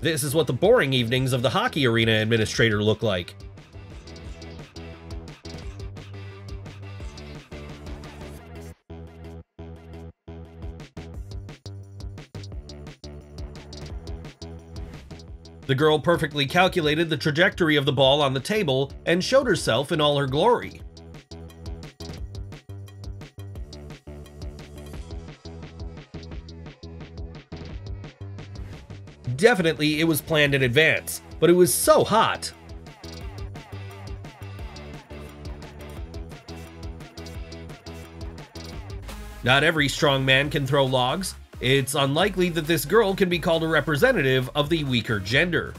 This is what the boring evenings of the hockey arena administrator look like. The girl perfectly calculated the trajectory of the ball on the table and showed herself in all her glory. Definitely it was planned in advance, but it was so hot. Not every strong man can throw logs. It's unlikely that this girl can be called a representative of the weaker gender.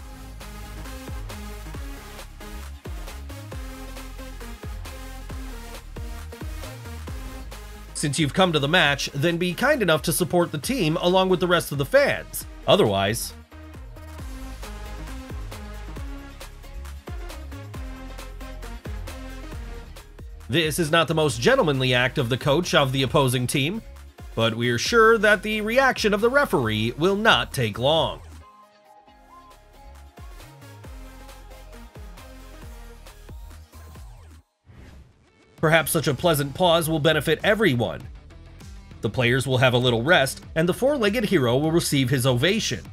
Since you've come to the match, then be kind enough to support the team along with the rest of the fans. Otherwise, This is not the most gentlemanly act of the coach of the opposing team, but we're sure that the reaction of the referee will not take long. Perhaps such a pleasant pause will benefit everyone. The players will have a little rest, and the four-legged hero will receive his ovation.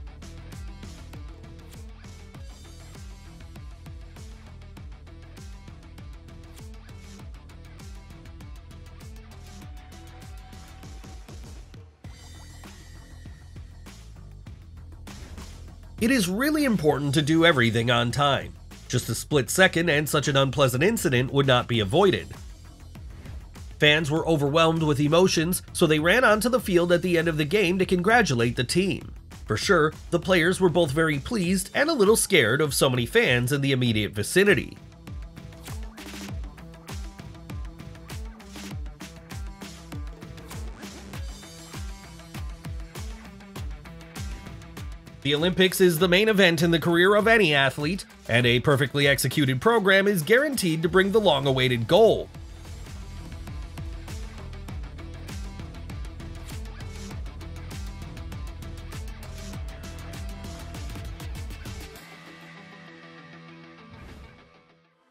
Is really important to do everything on time. Just a split second and such an unpleasant incident would not be avoided. Fans were overwhelmed with emotions, so they ran onto the field at the end of the game to congratulate the team. For sure, the players were both very pleased and a little scared of so many fans in the immediate vicinity. The Olympics is the main event in the career of any athlete, and a perfectly executed program is guaranteed to bring the long awaited goal.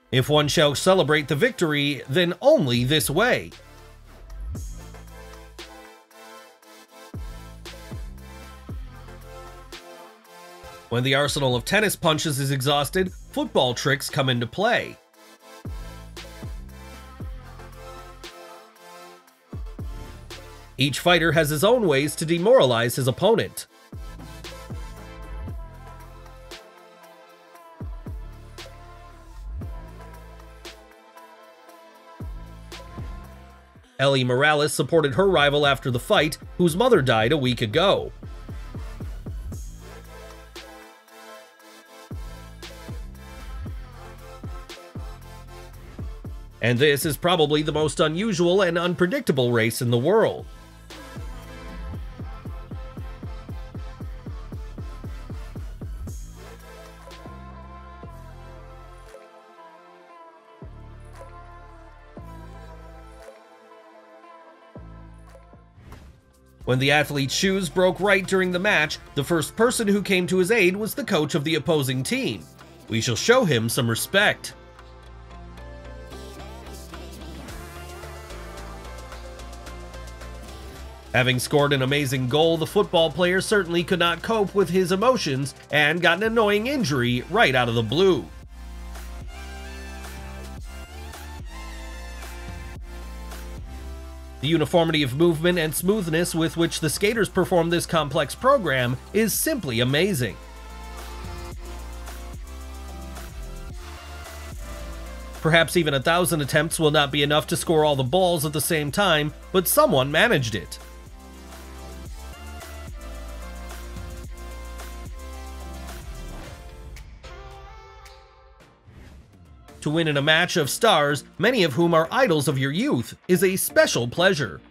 If one shall celebrate the victory, then only this way. When the arsenal of tennis punches is exhausted, football tricks come into play. Each fighter has his own ways to demoralize his opponent. Ellie Morales supported her rival after the fight, whose mother died a week ago. And this is probably the most unusual and unpredictable race in the world. When the athlete's shoes broke right during the match, the first person who came to his aid was the coach of the opposing team. We shall show him some respect. Having scored an amazing goal, the football player certainly could not cope with his emotions and got an annoying injury right out of the blue. The uniformity of movement and smoothness with which the skaters perform this complex program is simply amazing. Perhaps even a thousand attempts will not be enough to score all the balls at the same time, but someone managed it. To win in a match of stars, many of whom are idols of your youth, is a special pleasure.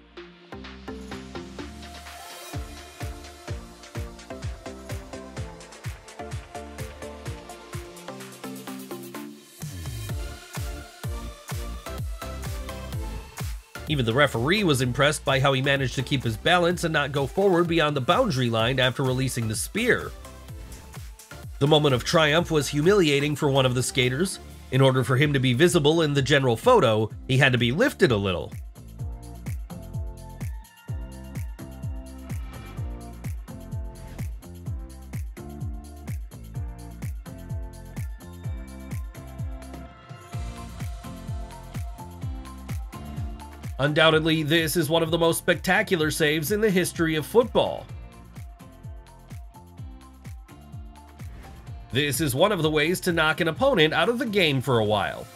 Even the referee was impressed by how he managed to keep his balance and not go forward beyond the boundary line after releasing the spear. The moment of triumph was humiliating for one of the skaters. In order for him to be visible in the general photo, he had to be lifted a little. Undoubtedly, this is one of the most spectacular saves in the history of football. This is one of the ways to knock an opponent out of the game for a while.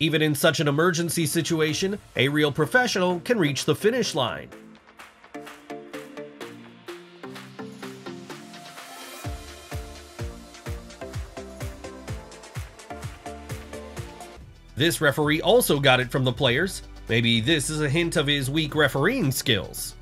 Even in such an emergency situation, a real professional can reach the finish line. This referee also got it from the players. Maybe this is a hint of his weak refereeing skills.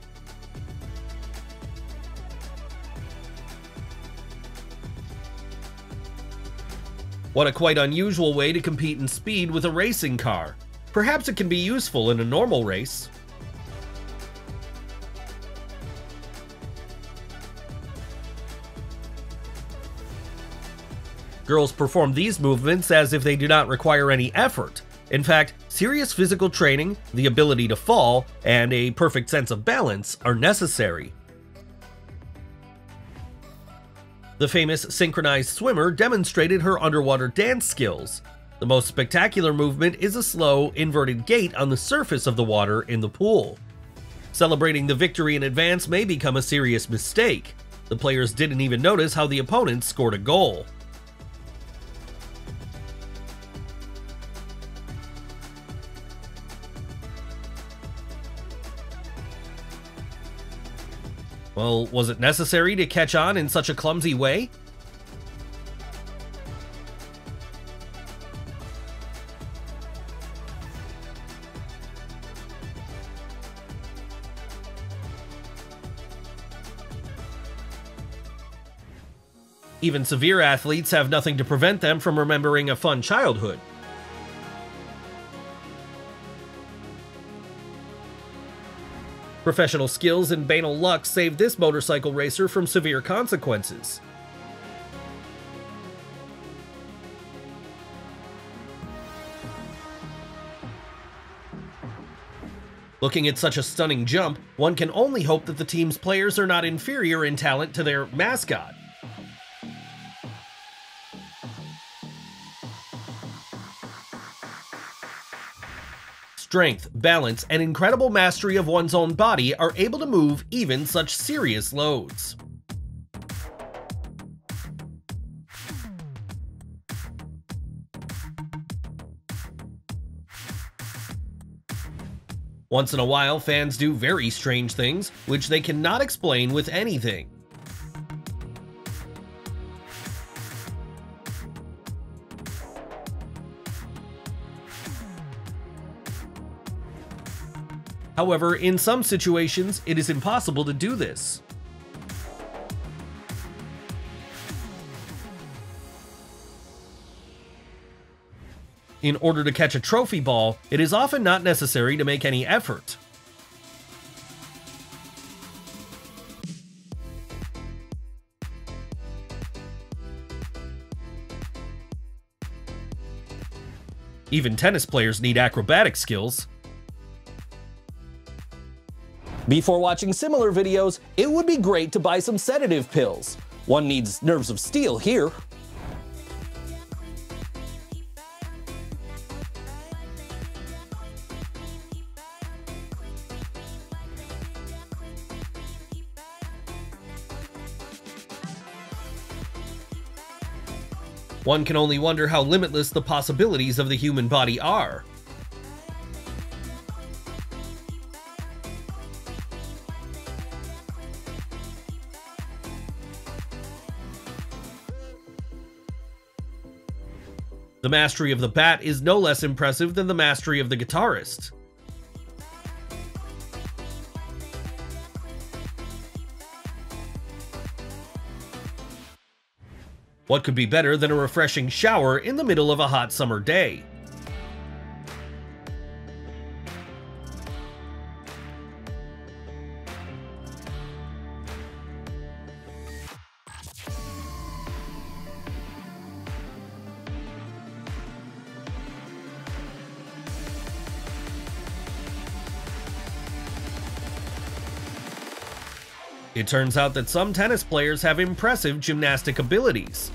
What a quite unusual way to compete in speed with a racing car. Perhaps it can be useful in a normal race. Girls perform these movements as if they do not require any effort. In fact, serious physical training, the ability to fall, and a perfect sense of balance are necessary. The famous synchronized swimmer demonstrated her underwater dance skills. The most spectacular movement is a slow, inverted gait on the surface of the water in the pool. Celebrating the victory in advance may become a serious mistake. The players didn't even notice how the opponent scored a goal. Well, was it necessary to catch on in such a clumsy way? Even severe athletes have nothing to prevent them from remembering a fun childhood. Professional skills and banal luck saved this motorcycle racer from severe consequences. Looking at such a stunning jump, one can only hope that the team's players are not inferior in talent to their mascot. Strength, balance, and incredible mastery of one's own body are able to move even such serious loads. Once in a while, fans do very strange things, which they cannot explain with anything. However, in some situations, it is impossible to do this. In order to catch a trophy ball, it is often not necessary to make any effort. Even tennis players need acrobatic skills. Before watching similar videos, it would be great to buy some sedative pills. One needs nerves of steel here. One can only wonder how limitless the possibilities of the human body are. Mastery of the bat is no less impressive than the mastery of the guitarist. What could be better than a refreshing shower in the middle of a hot summer day? It turns out that some tennis players have impressive gymnastic abilities.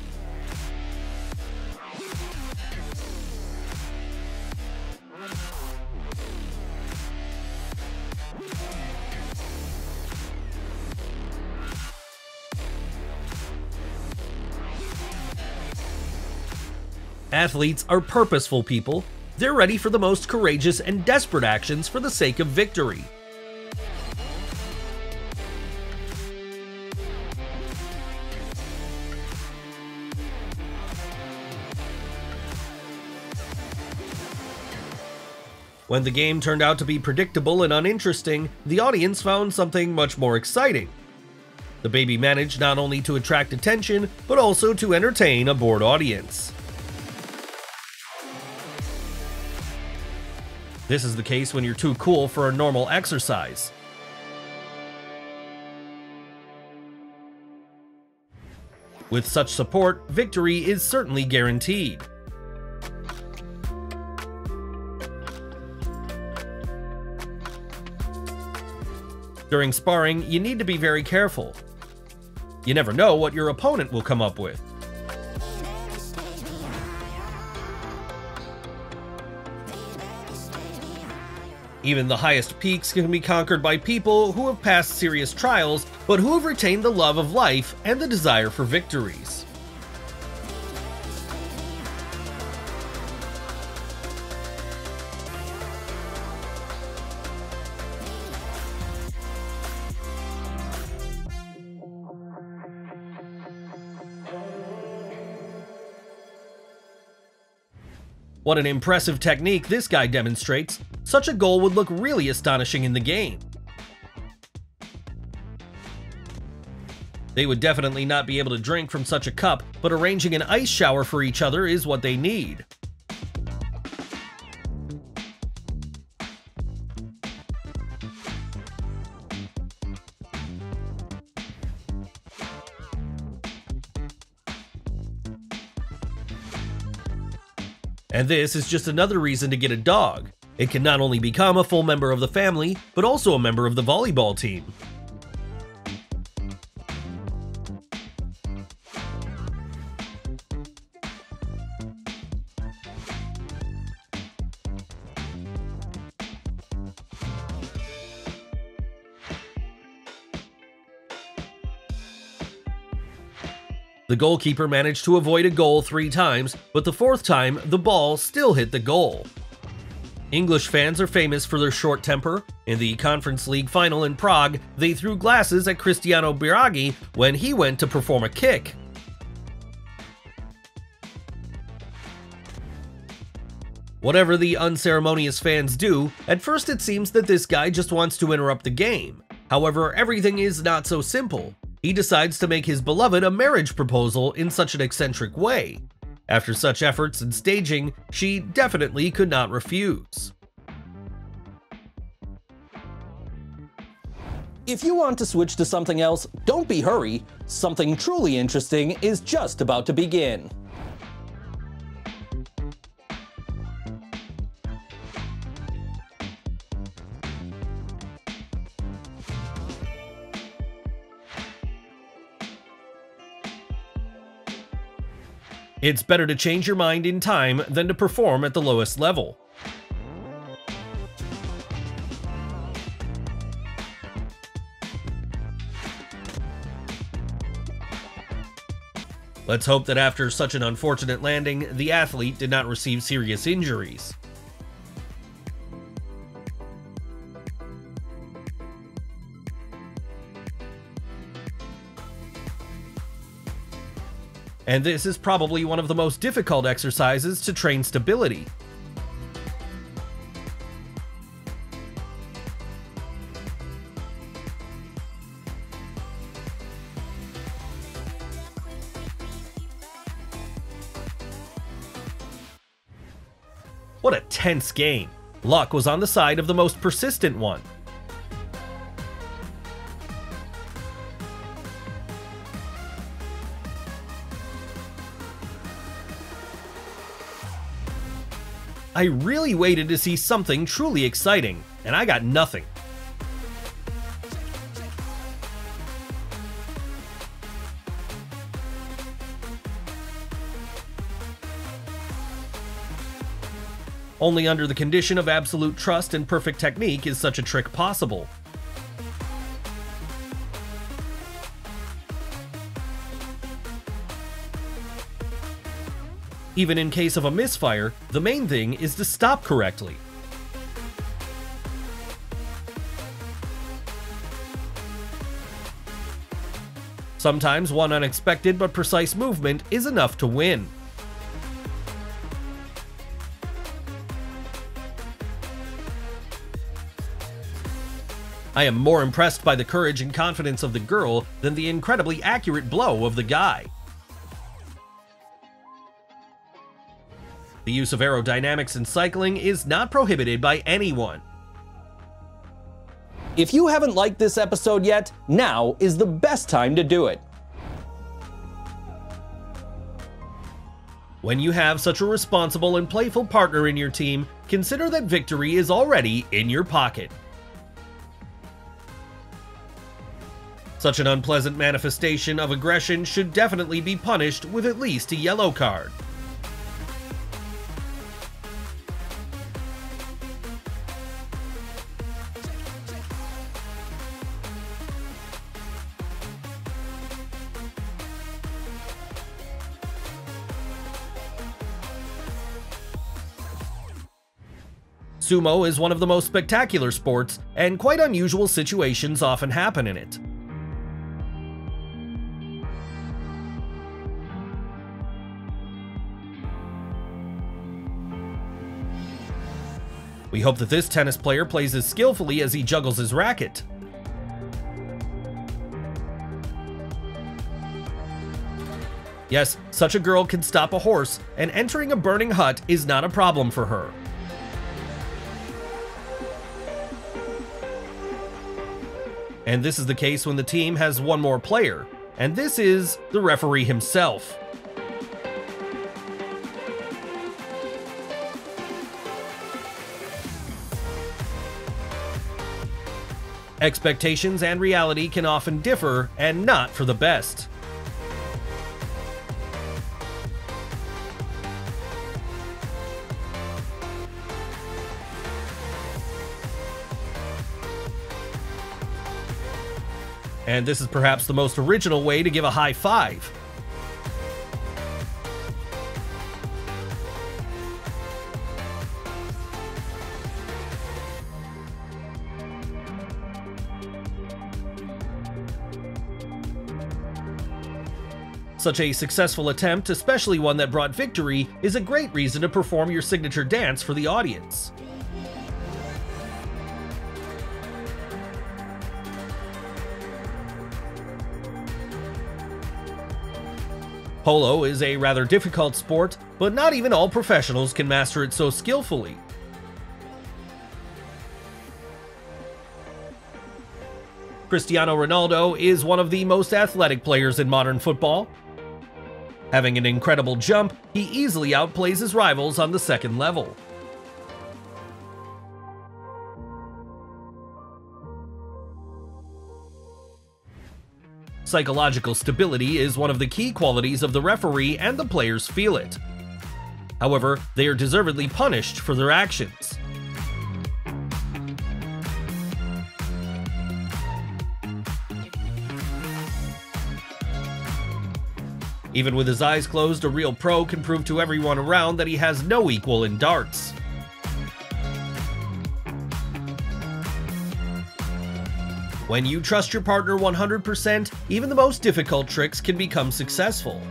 Athletes are purposeful people. They're ready for the most courageous and desperate actions for the sake of victory. When the game turned out to be predictable and uninteresting, the audience found something much more exciting. The baby managed not only to attract attention, but also to entertain a bored audience. This is the case when you're too cool for a normal exercise. With such support, victory is certainly guaranteed. During sparring, you need to be very careful. You never know what your opponent will come up with. Even the highest peaks can be conquered by people who have passed serious trials, but who have retained the love of life and the desire for victories. What an impressive technique this guy demonstrates. Such a goal would look really astonishing in the game. They would definitely not be able to drink from such a cup, but arranging an ice shower for each other is what they need. And this is just another reason to get a dog. It can not only become a full member of the family, but also a member of the volleyball team. Goalkeeper managed to avoid a goal three times, but the fourth time, the ball still hit the goal. English fans are famous for their short temper. In the Conference League final in Prague, they threw glasses at Cristiano Biraghi when he went to perform a kick. Whatever the unceremonious fans do, at first it seems that this guy just wants to interrupt the game. However, everything is not so simple he decides to make his beloved a marriage proposal in such an eccentric way. After such efforts and staging, she definitely could not refuse. If you want to switch to something else, don't be hurry. Something truly interesting is just about to begin. It's better to change your mind in time than to perform at the lowest level. Let's hope that after such an unfortunate landing, the athlete did not receive serious injuries. and this is probably one of the most difficult exercises to train stability. What a tense game. Luck was on the side of the most persistent one, I really waited to see something truly exciting, and I got nothing. Only under the condition of absolute trust and perfect technique is such a trick possible. Even in case of a misfire, the main thing is to stop correctly. Sometimes one unexpected but precise movement is enough to win. I am more impressed by the courage and confidence of the girl than the incredibly accurate blow of the guy. The use of aerodynamics in cycling is not prohibited by anyone. If you haven't liked this episode yet, now is the best time to do it. When you have such a responsible and playful partner in your team, consider that victory is already in your pocket. Such an unpleasant manifestation of aggression should definitely be punished with at least a yellow card. Sumo is one of the most spectacular sports, and quite unusual situations often happen in it. We hope that this tennis player plays as skillfully as he juggles his racket. Yes, such a girl can stop a horse, and entering a burning hut is not a problem for her. And this is the case when the team has one more player, and this is the referee himself. Expectations and reality can often differ, and not for the best. And this is perhaps the most original way to give a high five. Such a successful attempt, especially one that brought victory, is a great reason to perform your signature dance for the audience. Polo is a rather difficult sport, but not even all professionals can master it so skillfully. Cristiano Ronaldo is one of the most athletic players in modern football. Having an incredible jump, he easily outplays his rivals on the second level. Psychological stability is one of the key qualities of the referee and the players feel it. However, they are deservedly punished for their actions. Even with his eyes closed, a real pro can prove to everyone around that he has no equal in darts. When you trust your partner 100%, even the most difficult tricks can become successful.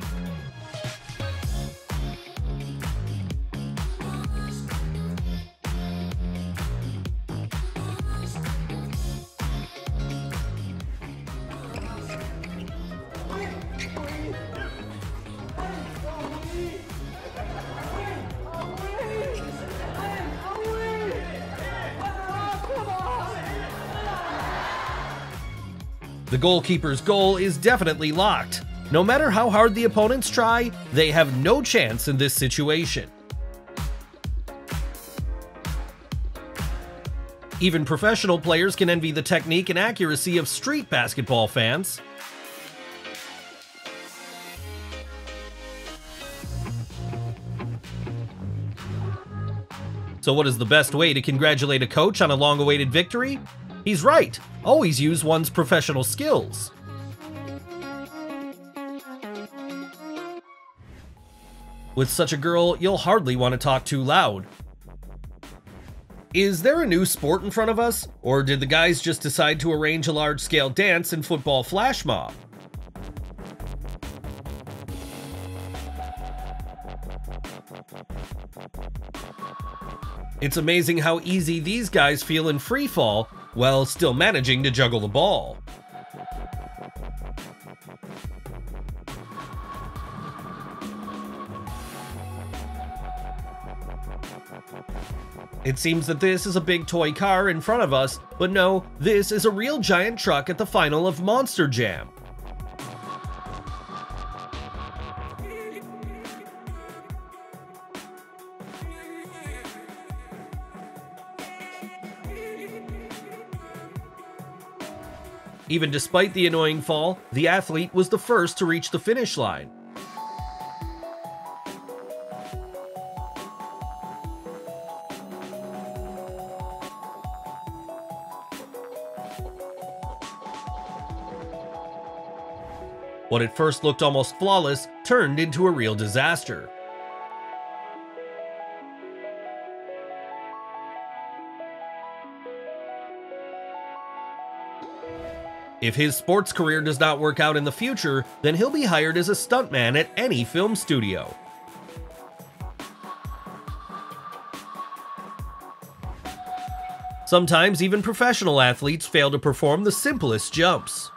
The goalkeeper's goal is definitely locked. No matter how hard the opponents try, they have no chance in this situation. Even professional players can envy the technique and accuracy of street basketball fans. So what is the best way to congratulate a coach on a long-awaited victory? He's right, always use one's professional skills. With such a girl, you'll hardly want to talk too loud. Is there a new sport in front of us? Or did the guys just decide to arrange a large-scale dance and football flash mob? It's amazing how easy these guys feel in free fall while still managing to juggle the ball. It seems that this is a big toy car in front of us, but no, this is a real giant truck at the final of Monster Jam. Even despite the annoying fall, the athlete was the first to reach the finish line. What at first looked almost flawless turned into a real disaster. If his sports career does not work out in the future, then he'll be hired as a stuntman at any film studio. Sometimes even professional athletes fail to perform the simplest jumps.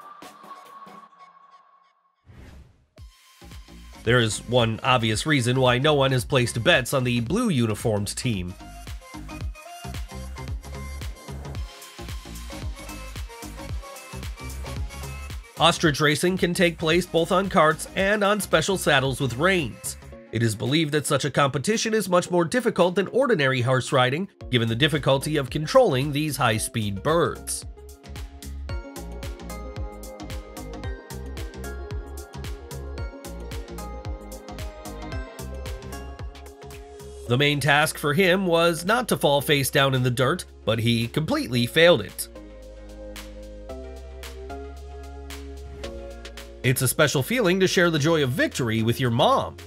There is one obvious reason why no one has placed bets on the blue uniformed team. Ostrich racing can take place both on carts and on special saddles with reins. It is believed that such a competition is much more difficult than ordinary horse riding, given the difficulty of controlling these high-speed birds. The main task for him was not to fall face down in the dirt, but he completely failed it. It's a special feeling to share the joy of victory with your mom.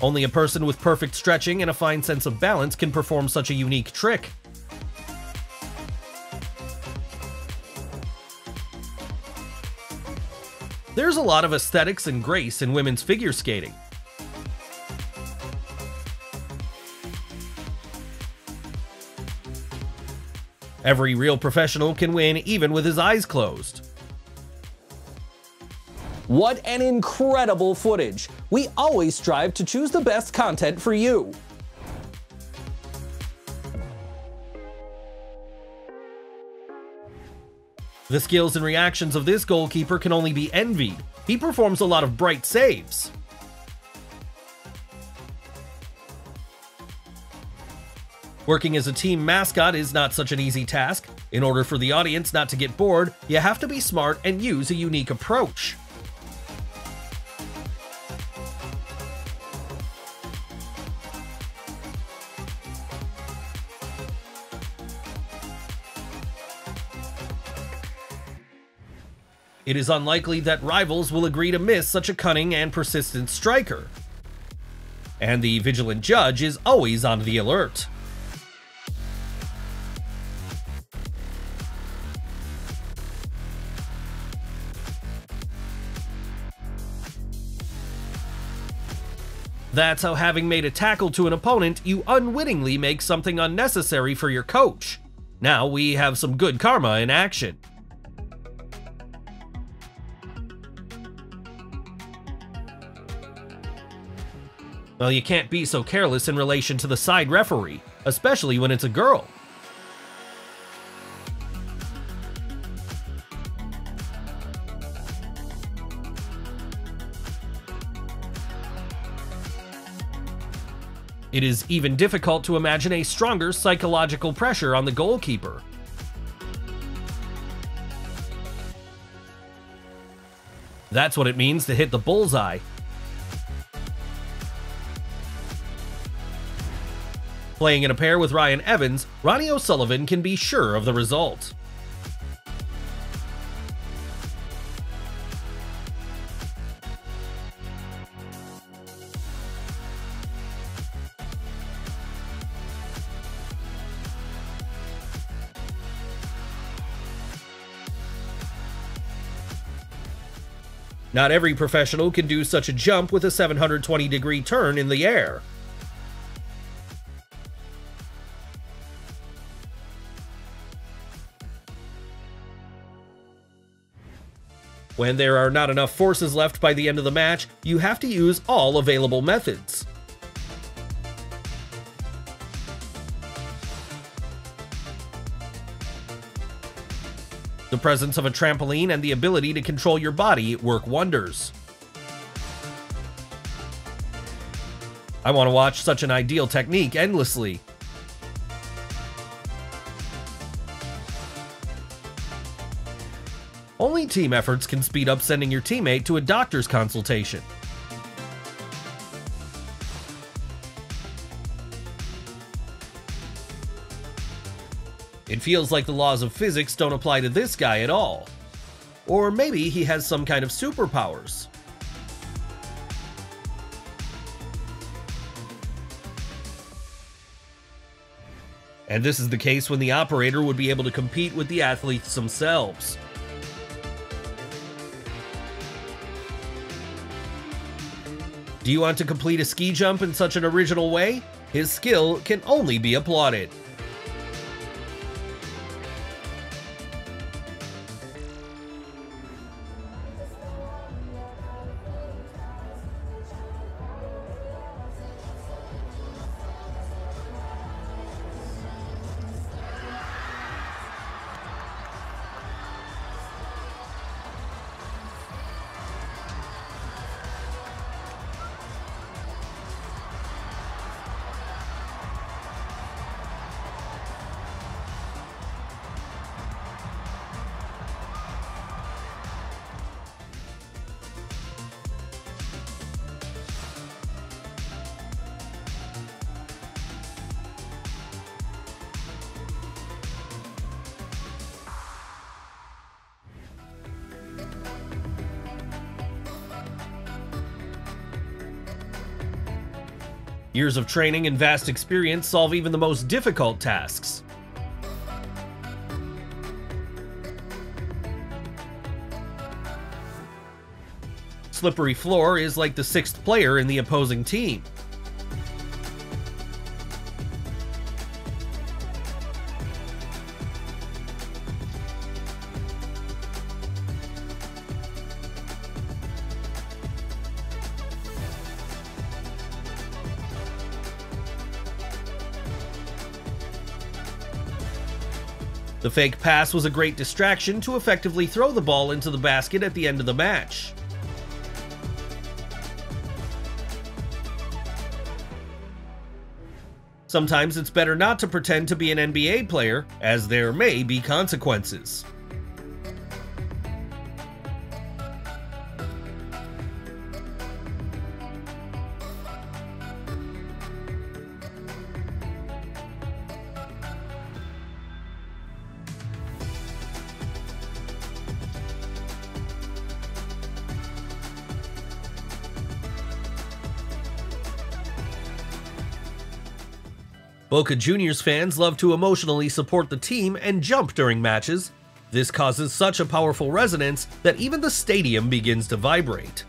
Only a person with perfect stretching and a fine sense of balance can perform such a unique trick. There's a lot of aesthetics and grace in women's figure skating. Every real professional can win even with his eyes closed. What an incredible footage! We always strive to choose the best content for you. The skills and reactions of this goalkeeper can only be envied. He performs a lot of bright saves. Working as a team mascot is not such an easy task. In order for the audience not to get bored, you have to be smart and use a unique approach. It is unlikely that rivals will agree to miss such a cunning and persistent striker. And the vigilant judge is always on the alert. That's how having made a tackle to an opponent, you unwittingly make something unnecessary for your coach. Now we have some good karma in action. Well, you can't be so careless in relation to the side referee, especially when it's a girl. It is even difficult to imagine a stronger psychological pressure on the goalkeeper. That's what it means to hit the bullseye. Playing in a pair with Reanne Evans, Ronnie O'Sullivan can be sure of the result. Not every professional can do such a jump with a 720 degree turn in the air. When there are not enough forces left by the end of the match, you have to use all available methods. Presence of a trampoline and the ability to control your body work wonders. I want to watch such an ideal technique endlessly. Only team efforts can speed up sending your teammate to a doctor's consultation. It feels like the laws of physics don't apply to this guy at all. Or maybe he has some kind of superpowers. And this is the case when the operator would be able to compete with the athletes themselves. Do you want to complete a ski jump in such an original way? His skill can only be applauded. Years of training and vast experience solve even the most difficult tasks. Slippery Floor is like the sixth player in the opposing team. Fake pass was a great distraction to effectively throw the ball into the basket at the end of the match. Sometimes it's better not to pretend to be an NBA player, as there may be consequences. Boca Juniors fans love to emotionally support the team and jump during matches. This causes such a powerful resonance that even the stadium begins to vibrate.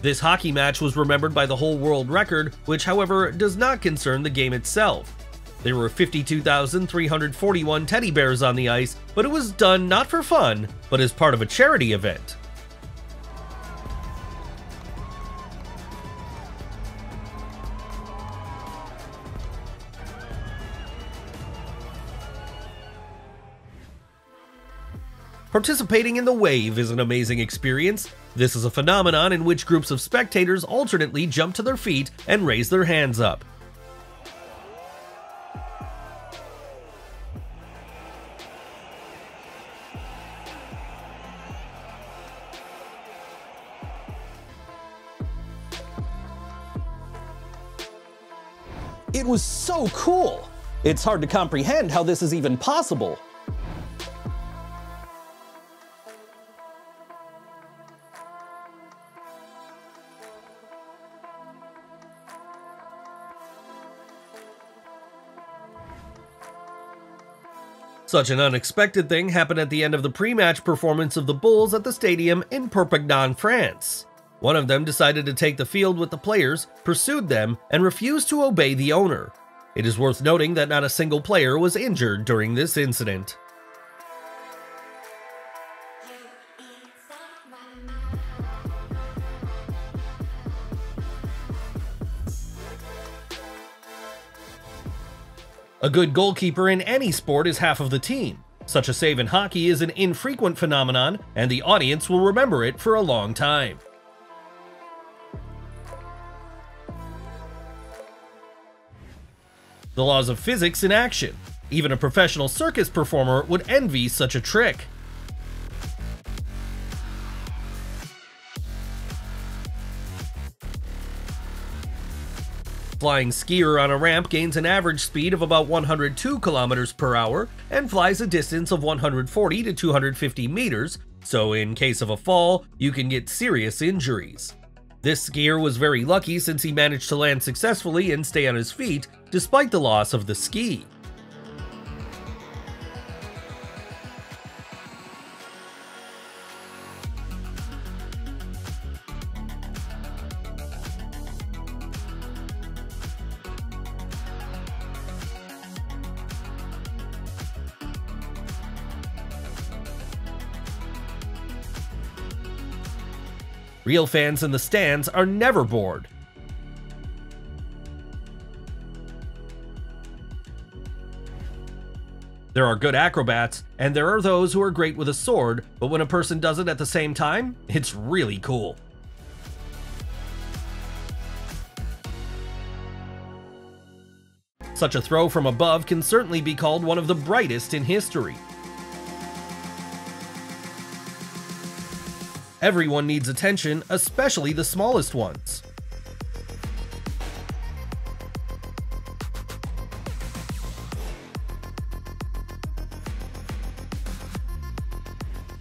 This hockey match was remembered by the whole world record, which however does not concern the game itself. There were 52,341 teddy bears on the ice, but it was done not for fun, but as part of a charity event. Participating in the wave is an amazing experience. This is a phenomenon in which groups of spectators alternately jump to their feet and raise their hands up. It was so cool! It's hard to comprehend how this is even possible. Such an unexpected thing happened at the end of the pre-match performance of the Bulls at the stadium in Perpignan, France. One of them decided to take the field with the players, pursued them, and refused to obey the owner. It is worth noting that not a single player was injured during this incident. A good goalkeeper in any sport is half of the team. Such a save in hockey is an infrequent phenomenon, and the audience will remember it for a long time. The laws of physics in action. Even a professional circus performer would envy such a trick. Flying skier on a ramp gains an average speed of about 102 kilometers per hour and flies a distance of 140 to 250 meters, so in case of a fall, you can get serious injuries. This skier was very lucky since he managed to land successfully and stay on his feet despite the loss of the ski. Real fans in the stands are never bored. There are good acrobats, and there are those who are great with a sword, but when a person does it at the same time, it's really cool. Such a throw from above can certainly be called one of the brightest in history. Everyone needs attention, especially the smallest ones.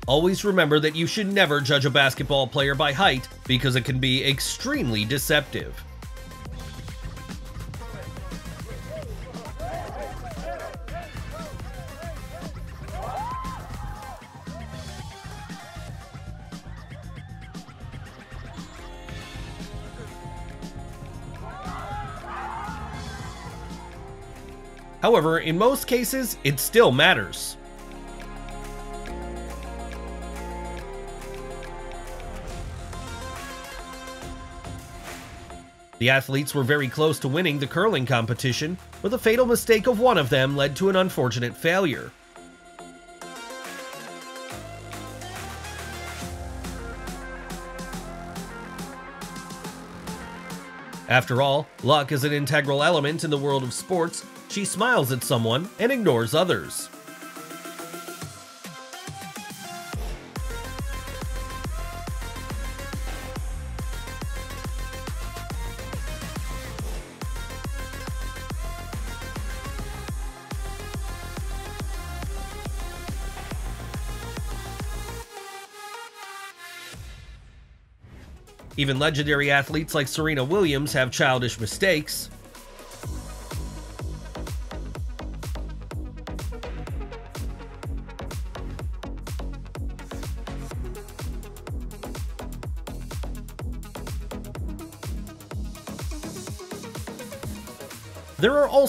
Always remember that you should never judge a basketball player by height because it can be extremely deceptive. However, in most cases, it still matters. The athletes were very close to winning the curling competition, but the fatal mistake of one of them led to an unfortunate failure. After all, luck is an integral element in the world of sports. She smiles at someone and ignores others. Even legendary athletes like Serena Williams have childish mistakes.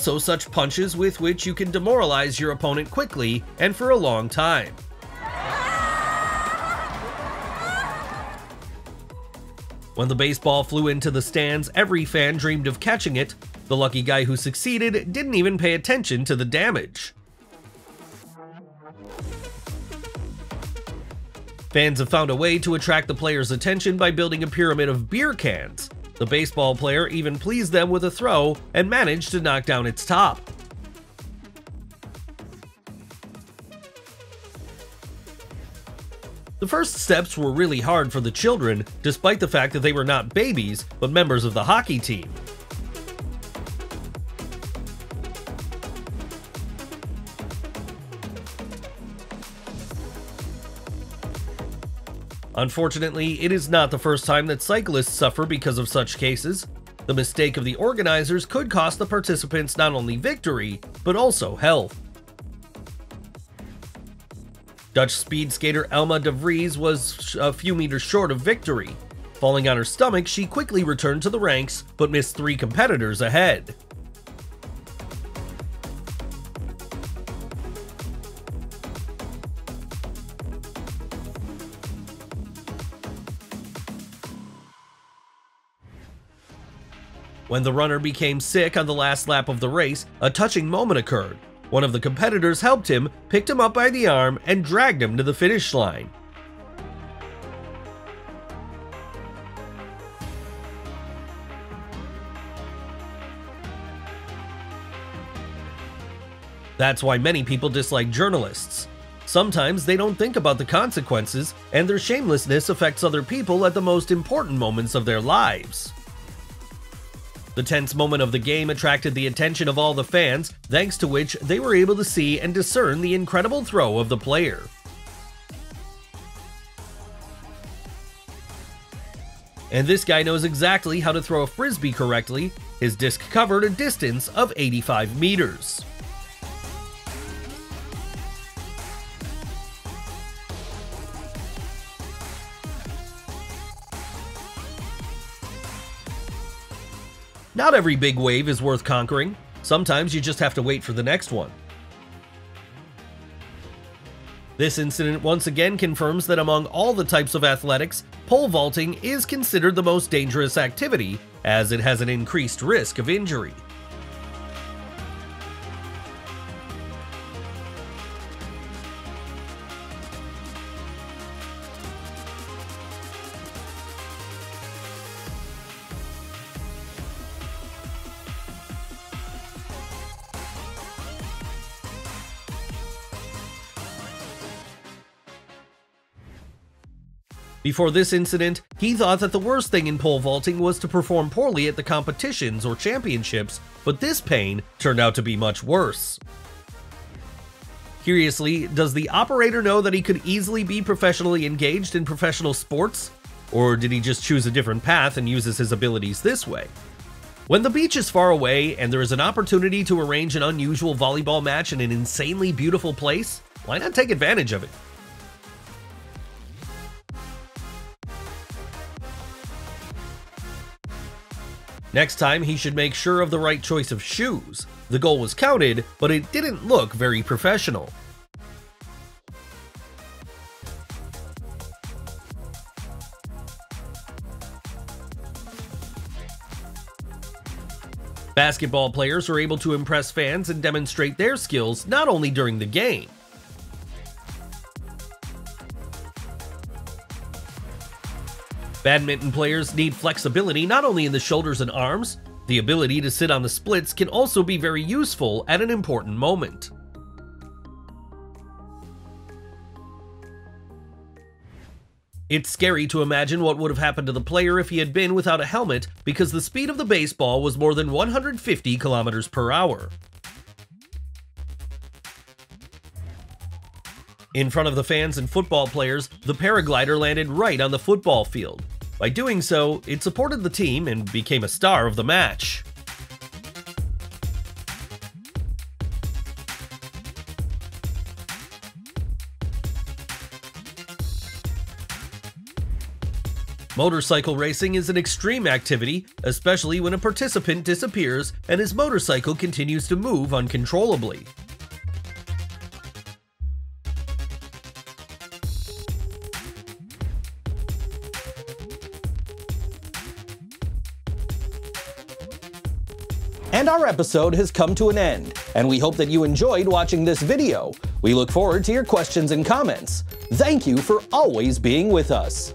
Also such punches with which you can demoralize your opponent quickly and for a long time. When the baseball flew into the stands, every fan dreamed of catching it. The lucky guy who succeeded didn't even pay attention to the damage. Fans have found a way to attract the players' attention by building a pyramid of beer cans. The baseball player even pleased them with a throw and managed to knock down its top. The first steps were really hard for the children, despite the fact that they were not babies, but members of the hockey team. Unfortunately, it is not the first time that cyclists suffer because of such cases. The mistake of the organizers could cost the participants not only victory, but also health. Dutch speed skater Elma de Vries was a few meters short of victory. Falling on her stomach, she quickly returned to the ranks, but missed three competitors ahead. When the runner became sick on the last lap of the race, a touching moment occurred. One of the competitors helped him, picked him up by the arm, and dragged him to the finish line. That's why many people dislike journalists. Sometimes they don't think about the consequences, and their shamelessness affects other people at the most important moments of their lives. The tense moment of the game attracted the attention of all the fans, thanks to which they were able to see and discern the incredible throw of the player. And this guy knows exactly how to throw a frisbee correctly. His disc covered a distance of 85 meters. Not every big wave is worth conquering. Sometimes you just have to wait for the next one. This incident once again confirms that among all the types of athletics, pole vaulting is considered the most dangerous activity, as it has an increased risk of injury. Before this incident, he thought that the worst thing in pole vaulting was to perform poorly at the competitions or championships, but this pain turned out to be much worse. Curiously, does the operator know that he could easily be professionally engaged in professional sports? Or did he just choose a different path and uses his abilities this way? When the beach is far away and there is an opportunity to arrange an unusual volleyball match in an insanely beautiful place, why not take advantage of it? Next time, he should make sure of the right choice of shoes. The goal was counted, but it didn't look very professional. Basketball players are able to impress fans and demonstrate their skills not only during the game, Badminton players need flexibility not only in the shoulders and arms, the ability to sit on the splits can also be very useful at an important moment. It's scary to imagine what would have happened to the player if he had been without a helmet because the speed of the baseball was more than 150 kilometers per hour. In front of the fans and football players, the paraglider landed right on the football field. By doing so, it supported the team and became a star of the match. Motorcycle racing is an extreme activity, especially when a participant disappears and his motorcycle continues to move uncontrollably. Our episode has come to an end, and we hope that you enjoyed watching this video. We look forward to your questions and comments. Thank you for always being with us.